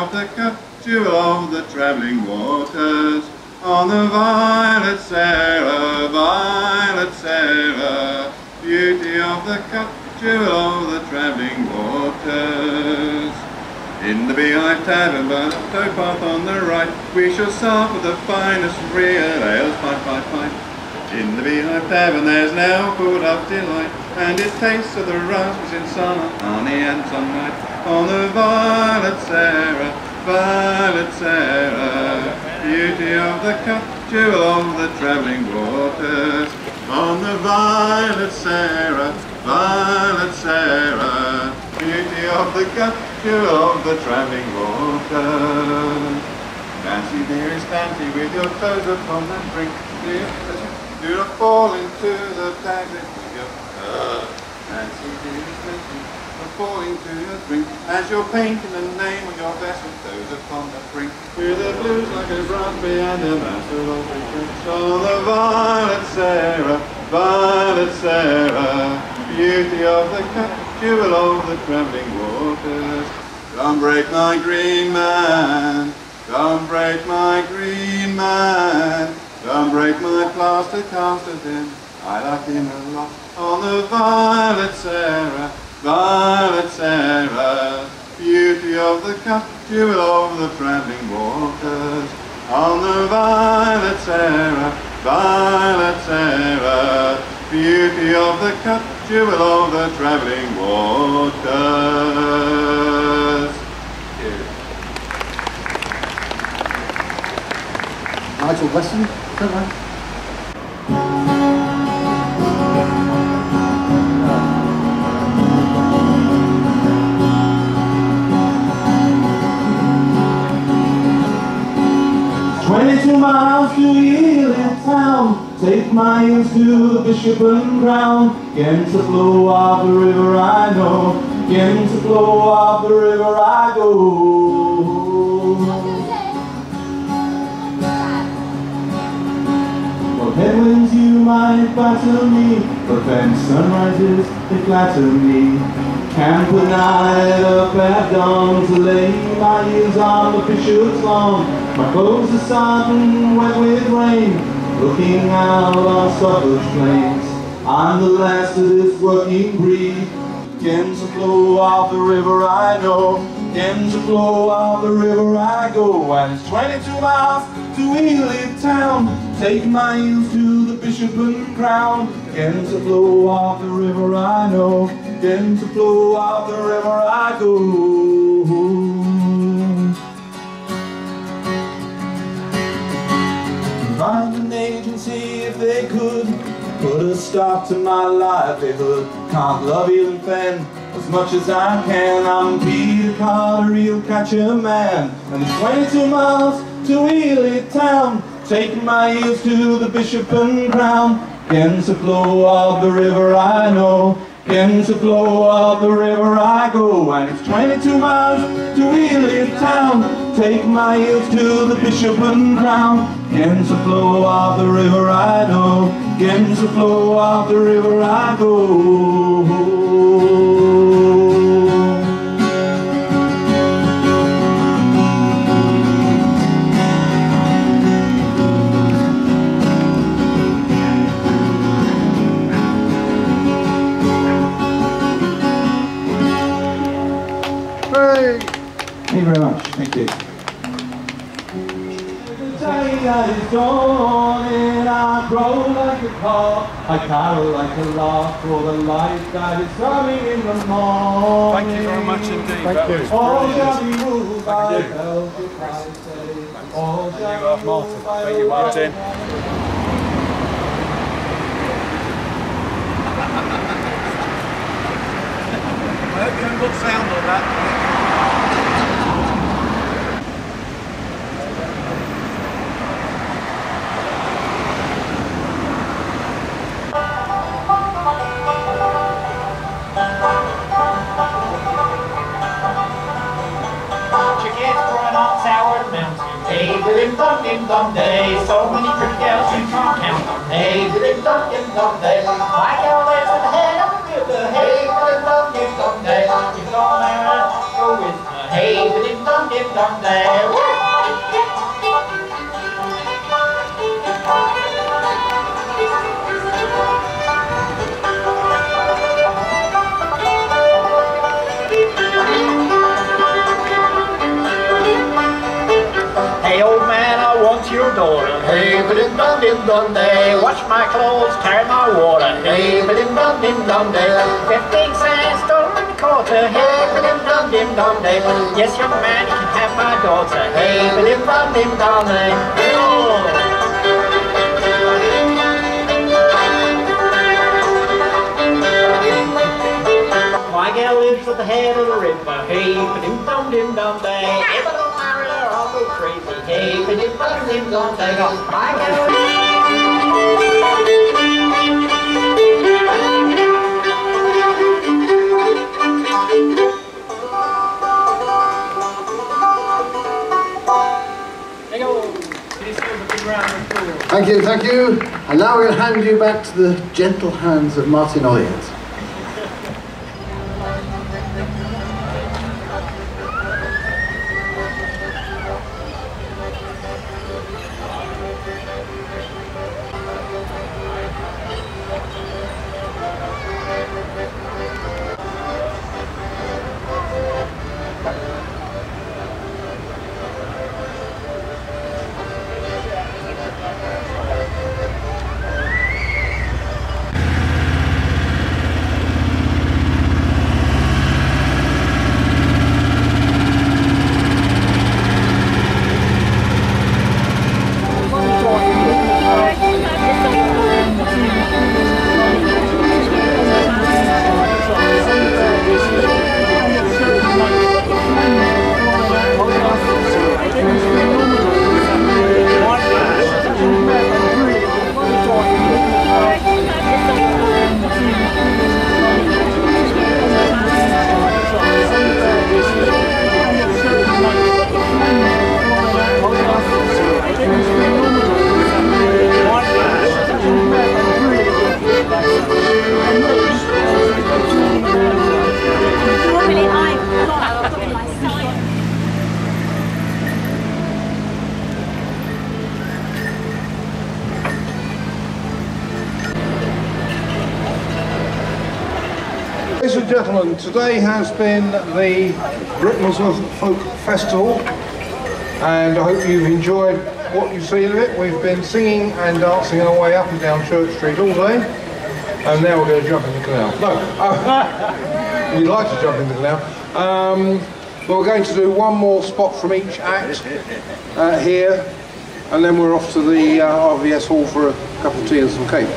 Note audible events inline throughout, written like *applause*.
of the jewel of the travelling waters. On the violet Sarah, violet Sarah, beauty of the jewel of the travelling waters. In the Beehive Tavern, by the towpath on the right, we shall with the finest real ales, pipe, pipe, pipe. In the Beehive Tavern there's now food of delight, and it tastes of the raspberries in summer, honey and sunlight. On the violet Sarah, violet Sarah, beauty of the cup, jewel of the travelling waters. On the violet Sarah, violet Sarah, beauty of the cup, jewel of the travelling waters. Fancy, dearest Fancy, with your toes upon the brink, dear, do not fall into the tag that you go. Uh, Fancy, dearest Fancy, your drink, as you're painting the name on your vessel, toes upon the brink, with the blues like a raspberry and a master of the. On oh, the violet Sarah, violet Sarah, beauty of the cup, jewel of the trembling waters. Don't break my green man, don't break my green man, don't break my plaster cast of him. I like him a lot. On the violet Sarah, violet Sarah, beauty of the cup, jewel of the travelling waters. On the violet Sarah, violet Sarah, beauty of the cup, jewel of the travelling waters. Nigel Weston, don't worry. Take my ears to the Bishop and Crown. Against the flow of the river I know. Against the flow of the river I go. Well, headwinds you might batter me, but when sunrises they flatter me. Camp a night up at dawn to lay my ears on the bishop's lawn. My clothes are sopping wet with rain, looking out on Suffolk's plains. I'm the last of this working breed. Against the flow of the river I know, against the flow of the river I go. And it's 22 miles to Ely town, take my youth to the Bishop and Crown. Against the flow of the river I know, against the flow of the river I go. Find an agency if they could. Put a stop to my livelihood. Can't love Eel and Fen as much as I can I'm Peter Carter, eel catcher man. And it's 22 miles to Ely town. Taking my eels to the Bishop and Crown. Against the flow of the river I know. Against the flow of the river I go. And it's 22 miles to Ely town Take my eels to the Bishop and Crown. Against the flow of the river I know Against the flow of the river I go dawning, I grow like a car, I carol like a lark for the light that is coming in the morning. Thank you very much indeed. Thank that you. was All shall be ruled by Thank you. health, if All you, shall be Martin. ruled by Thank you, Martin. I hope you haven't got sound on that. Hey, dim dum dim dum day. So many pretty gals count them. Hey, dim dum dim dum day. My gal lives at the head of the river. Hey, dim dum dim dum day. You gonna go with me? Hey, dim dum dim dum day. Hey daughter. Hey, ba dim dum dim dum day. Wash my clothes, carry my water. Hey, ba dim dum dim dum day. Fifteen cents, dollar and a quarter. Hey, ba dim dum dim dum day. Yes, young man, you can have my daughter. Hey, ba dim dum dim dum day. My gal lives at the head of the river. Hey, dim dum dim dum day. Thank you, thank you. And now we'll hand you back to the gentle hands of Martin Oyers. Ladies and gentlemen, today has been the Rickmansworth Folk Festival and I hope you've enjoyed what you've seen of it. We've been singing and dancing our way up and down Church Street all day and now we're going to jump in the canal. No, uh, *laughs* we'd like to jump in the canal. Um, but we're going to do one more spot from each act uh, here and then we're off to the uh, RVS Hall for a cup of tea and some cake.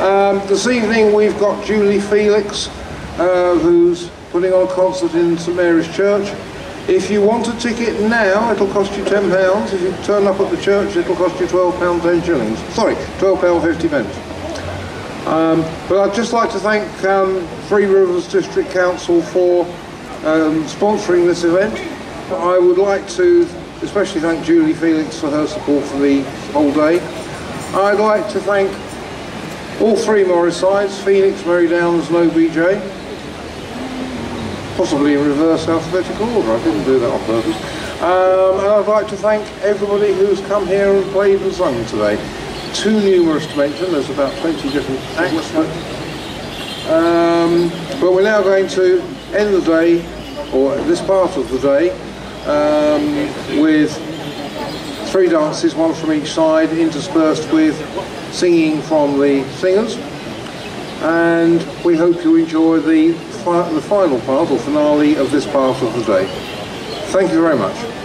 Um, this evening we've got Julie Felix, uh, who's putting on a concert in St Mary's Church. If you want a ticket now, it'll cost you £10. If you turn up at the church, it'll cost you £12 10 shillings. Sorry, £12 50 pence. Um, but I'd just like to thank um, Three Rivers District Council for um, sponsoring this event. I would like to especially thank Julie Felix for her support for the whole day. I'd like to thank all three Morris sides, Phoenix, Mary Downs and OBJ. Possibly in reverse alphabetical order, I didn't do that on purpose. Um, and I'd like to thank everybody who's come here and played and sung today. Too numerous to mention, there's about 20 different acts. But, um, but we're now going to end the day, or this part of the day, um, with three dances, one from each side, interspersed with singing from the singers. And we hope you enjoy the, the final part or finale of this part of the day. Thank you very much.